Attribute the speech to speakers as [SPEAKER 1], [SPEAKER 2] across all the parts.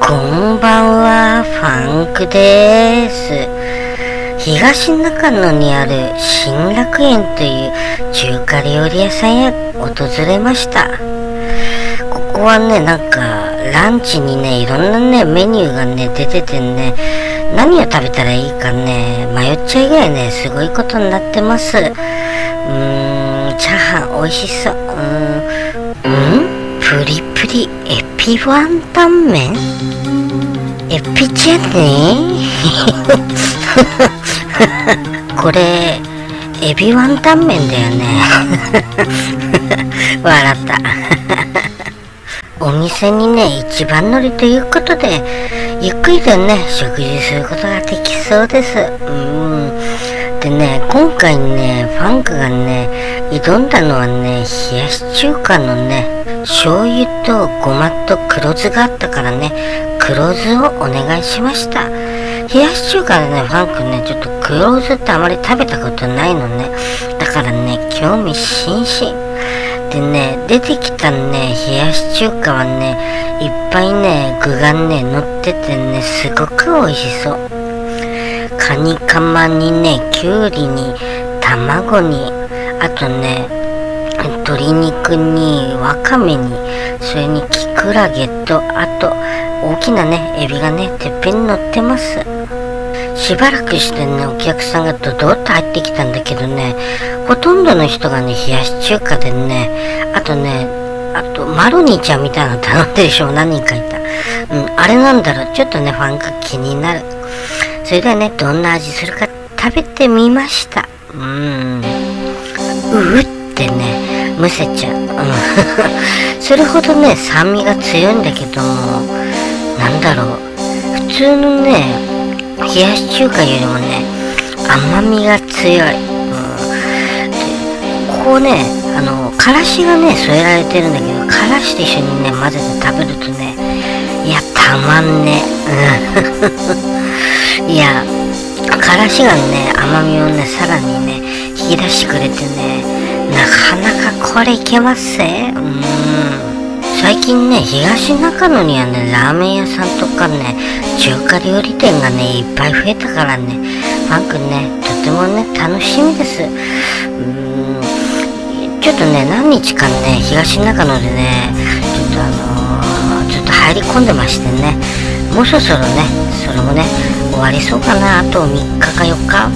[SPEAKER 1] こんばんは、ファンクです。東中野にある新楽園という中華料理屋さんへ訪れました。ここはね、なんか、ランチにね、いろんなね、メニューがね、出ててね、何を食べたらいいかね、迷っちゃうぐらいね、すごいことになってます。うーん、チャーハン美味しそう。うーん、ん？プリプリエピワンタン麺エピじゃねこれ、エビワンタン麺だよね。笑った。お店にね、一番乗りということで、ゆっくりとね、食事することができそうです。うん。でね、今回ね、ファンクがね、挑んだのはね、冷やし中華のね、醤油とごまと黒酢があったからね、黒酢をお願いしました。冷やし中華でね、ファンクね、ちょっと黒酢ってあまり食べたことないのね。だからね、興味津々。でね、出てきたね、冷やし中華はね、いっぱいね、具がね、乗っててね、すごく美味しそう。カニカマにね、きゅうりに、卵に、あとね、鶏肉に、わかめに、それにキクラゲと、あと、大きなね、エビがね、てっぺんに乗ってます。しばらくしてね、お客さんがドドッと入ってきたんだけどね、ほとんどの人がね、冷やし中華でね、あとね、あと、マロニーちゃんみたいなの頼んでる人も何人かいた。うん、あれなんだろう、ちょっとね、ファンが気になる。それではね、どんな味するか食べてみました。うーん。うっ、むせちゃう。うん。それほどね、酸味が強いんだけども、なんだろう。普通のね、冷やし中華よりもね、甘みが強い。うん、ここね、あの、からしがね、添えられてるんだけど、からしと一緒にね、混ぜて食べるとね、いや、たまんね。うん。いや、からしがね、甘みをね、さらにね、引き出してくれてね、なかなかこれいけます？ぜ。うん。最近ね、東中野にはね、ラーメン屋さんとかね、中華料理店がね、いっぱい増えたからね、ファンクね、とてもね、楽しみです。うん、ちょっとね、何日かね、東中野でね、ちょっとあのー、ちょっと入り込んでましてね、もうそろそろね、それもね、終わりそうかな、あと3日か4日。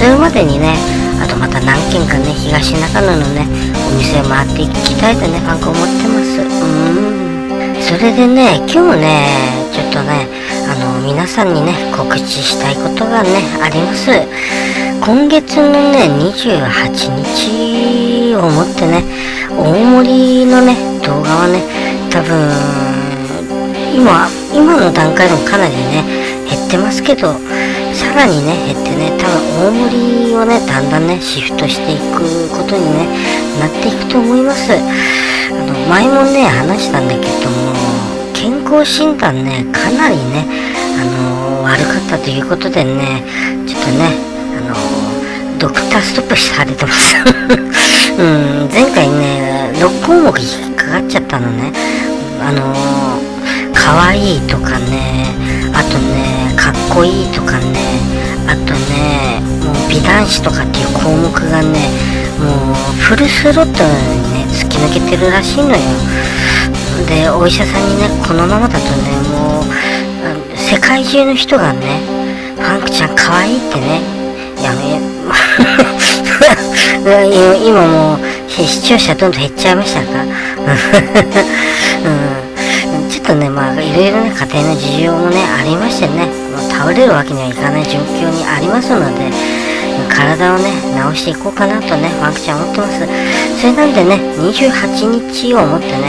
[SPEAKER 1] それまでにね、あとまた何軒かね、東中野のね、お店回っていきたいとね、ファンク思ってます。うん。それでね、今日ね、ちょっとね、あの、皆さんにね、告知したいことがね、あります。今月のね、28日をもってね、大盛りのね、動画はね、多分、今、今の段階でもかなりね、減ってますけど、さらにね、減ってね、多分大盛りをね、だんだんね、シフトしていくことにね、なっていくと思います。あの、前もね、話したんだけども、健康診断ね、かなりね、あの、悪かったということでね、ちょっとね、あの、ドクターストップされてます。うん、前回ね、6項目引っかかっちゃったのね。あの、可愛いとかね、あとね、かっこいいとかね、あとね、もう美男子とかっていう項目がね、もうフルスロットにね、突き抜けてるらしいのよ。で、お医者さんにね、このままだとね、もう、世界中の人がね、ファンクちゃん可愛いってね、やめ、今 今もう、視聴者どんどん減っちゃいましたか？うん。ちょっとね、まあ、いろいろね、家庭の事情もね、ありましてね、倒れるわけにはいかない状況にありますので、体をね、直していこうかなとね、ワンクちゃん思ってます。それなんでね、28日をもってね、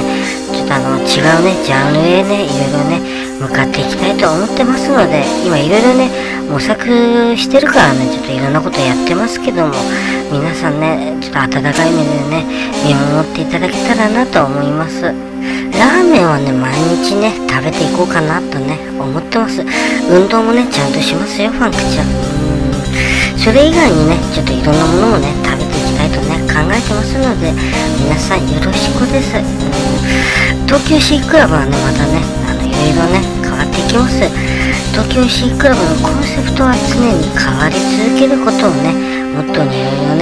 [SPEAKER 1] ちょっとあの、違うね、ジャンルへね、いろいろね、向かっていきたいと思ってますので、今いろいろね、模索してるからね、ちょっといろんなことやってますけども、皆さんね、ちょっと温かい目でね、見守っていただけたらなと思います。ラーメンはね、毎日ね、食べていこうかなとね、思ってます。運動もね、ちゃんとしますよ、ファンクちゃん。うん。それ以外にね、ちょっといろんなものをね、食べていきたいとね、考えてますので、皆さんよろしくです。うん東京シークラブはね、またね、あの、いろいろね、変わっていきます東京シークラブのコンセプトは常に変わり続けることをねモットーにいろいろね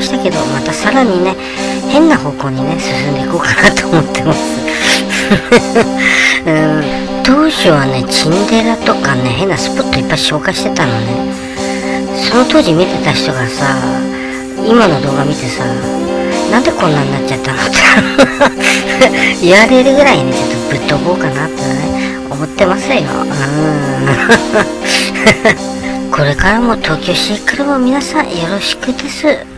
[SPEAKER 1] ましたけどまたさらにね変な方向にね進んでいこうかなと思ってます。うん。当初はねチンデラとかね変なスポットいっぱい紹介してたのね。その当時見てた人がさ今の動画見てさなんでこんなになっちゃったのって 言われるぐらいにちょっとぶっ飛ぼうかなってね思ってますよ。うん。これからも東京シークルも皆さんよろしくです。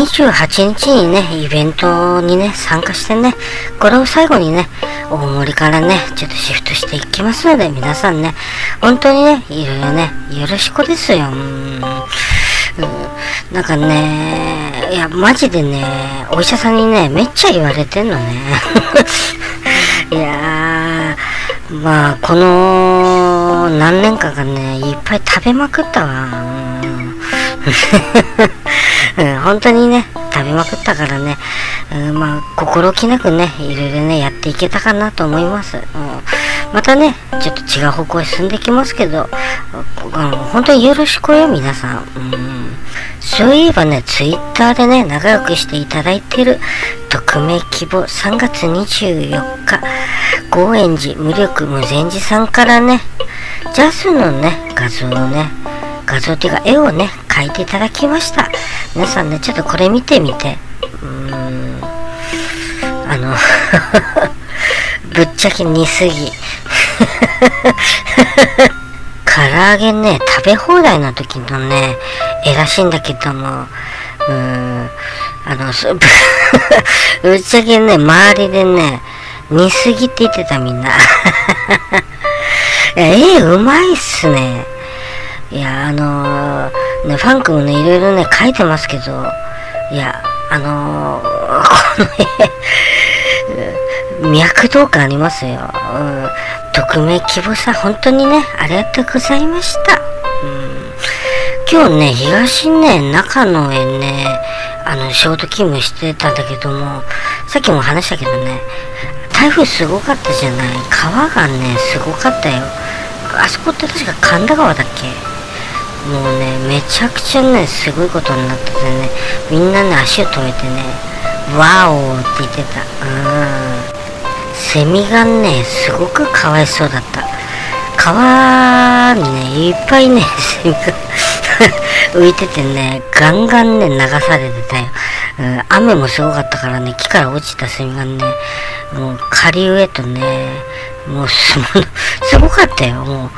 [SPEAKER 1] 28日にね、イベントにね、参加してね、これを最後にね、大森からね、ちょっとシフトしていきますので、皆さんね、本当にね、いろいろね、よろしくですよ。うん、なんかね、いや、マジでね、お医者さんにね、めっちゃ言われてんのね。いやー、まあ、この何年かがね、いっぱい食べまくったわ。うん、本当にね、食べまくったからね、うん、まあ、心置きなくね、いろいろね、やっていけたかなと思います。うん、またね、ちょっと違う方向へ進んできますけど、あの本当によろしくよ、皆さん。うんそういえばね、ツイッターでね、仲良くしていただいてる、匿名希望3月24日、高円寺無力無前寺さんからね、ジャズのね、画像をね、画像っていうか絵をね、描いていただきました。皆さんね、ちょっとこれ見てみて。うーん。あの ぶっちゃけ似すぎ。唐揚げね、食べ放題の時のね、絵らしいんだけども、うーん、あの、ぶっちゃけね、周りでね、似すぎって言ってたみんな。いや、絵うまいっすね。いや、あのー、ね、ファンクもね、いろいろね、書いてますけど、いや、あのー、この絵、脈動感ありますよ。うん。匿名希望さん、本当にね、ありがとうございました。うん。今日ね、東ね、中野へね、あの、ショート勤務してたんだけども、さっきも話したけどね、台風すごかったじゃない。川がね、すごかったよ。あそこって確か神田川だっけ？もうねめちゃくちゃねすごいことになっててね。みんなね足を止めてね「ワオー!」って言ってた。うん。セミがねすごくかわいそうだった。川にねいっぱいねセミが 浮いててねガンガンね流されてたよ、うん、雨もすごかったからね木から落ちたセミがねもう下流へとねもう すごかったよもう。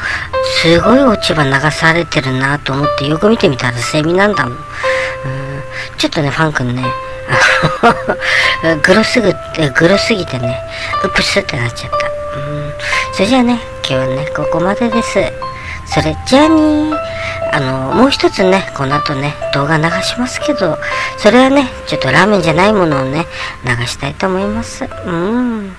[SPEAKER 1] すごい落ち葉流されてるなと思ってよく見てみたらセミなんだもん。んちょっとね、ファン君ね、グロすぐ、グロすぎてね、うぷすってなっちゃった。うん、それじゃあね、今日はね、ここまでです。それじゃあにあの、もう一つね、この後ね、動画流しますけど、それはね、ちょっとラーメンじゃないものをね、流したいと思います。うん。